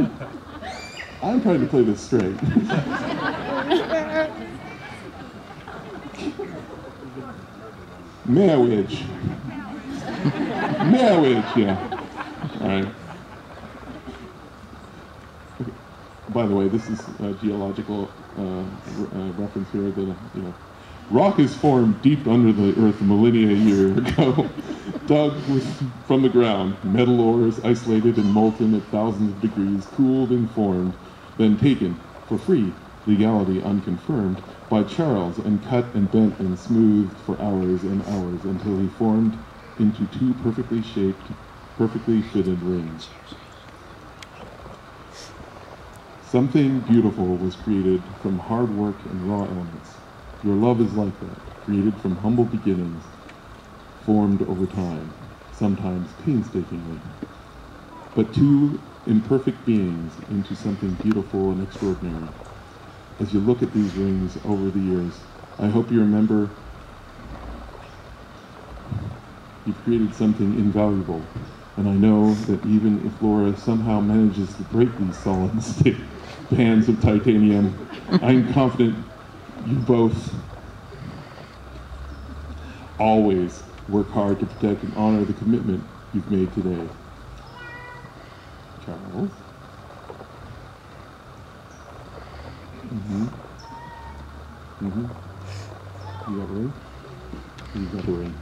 I'm trying to play this straight. Marriage. Marriage, yeah. All right. By the way, this is a geological uh, uh, reference here that, uh, you know, rock is formed deep under the earth millennia a year ago, dug from the ground, metal ores isolated and molten at thousands of degrees, cooled and formed, then taken for free, legality unconfirmed, by Charles and cut and bent and smoothed for hours and hours until he formed into two perfectly shaped, perfectly fitted rings. Something beautiful was created from hard work and raw elements. Your love is like that, created from humble beginnings, formed over time, sometimes painstakingly. But two imperfect beings into something beautiful and extraordinary. As you look at these rings over the years, I hope you remember you've created something invaluable. And I know that even if Laura somehow manages to break these solid state bands of titanium, I'm confident you both always work hard to protect and honor the commitment you've made today. Charles? Mm-hmm. Mm-hmm. You got a ring? You got a ring.